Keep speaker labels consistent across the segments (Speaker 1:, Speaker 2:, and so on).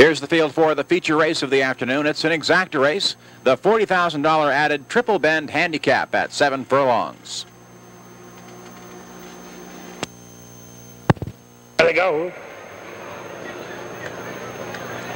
Speaker 1: Here's the field for the feature race of the afternoon. It's an exacta race, the $40,000 added triple bend handicap at seven furlongs.
Speaker 2: There they go.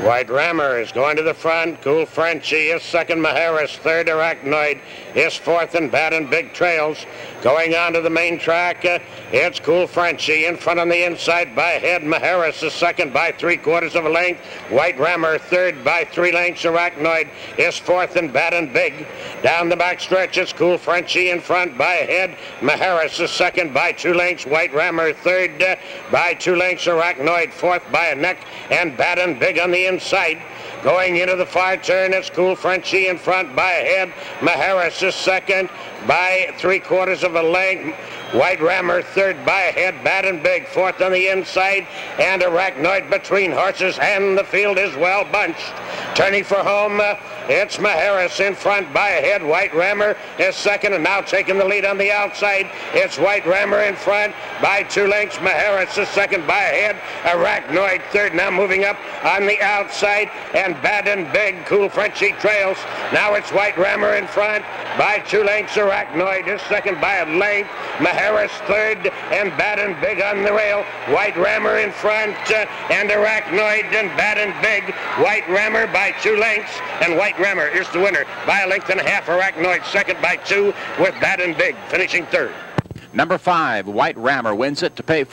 Speaker 2: White Rammer is going to the front. Cool Frenchie is second. Maharis third. Arachnoid is fourth. And Bad and Big Trails going on to the main track. Uh, it's Cool Frenchie in front on the inside by head. Maharis is second by three quarters of a length. White Rammer third by three lengths. Arachnoid is fourth and Bad and Big. Down the back stretch, it's Cool Frenchie in front by head. Maharis is second by two lengths. White Rammer third uh, by two lengths. Arachnoid fourth by a neck. And Bad and Big on the inside. Going into the far turn, it's Cool Frenchie in front by a head. Maharis is second by three quarters of a length. White Rammer third by a head, bad and big, fourth on the inside, and Arachnoid between horses, and the field is well bunched. Turning for home, uh, it's Maharis in front by a head. White Rammer is second and now taking the lead on the outside. It's White Rammer in front by two lengths. Maharis is second by a head. Arachnoid third now moving up on the outside, and bad and big, Cool Frenchie trails. Now it's White Rammer in front by two lengths. Arachnoid is second by a length. Maharis third and Bad and Big on the rail. White Rammer in front uh, and Arachnoid and Bad and Big. White Rammer by two lengths and White Rammer is the winner by a length and a half. Arachnoid second by two with Bad and Big finishing third.
Speaker 1: Number five, White Rammer wins it to pay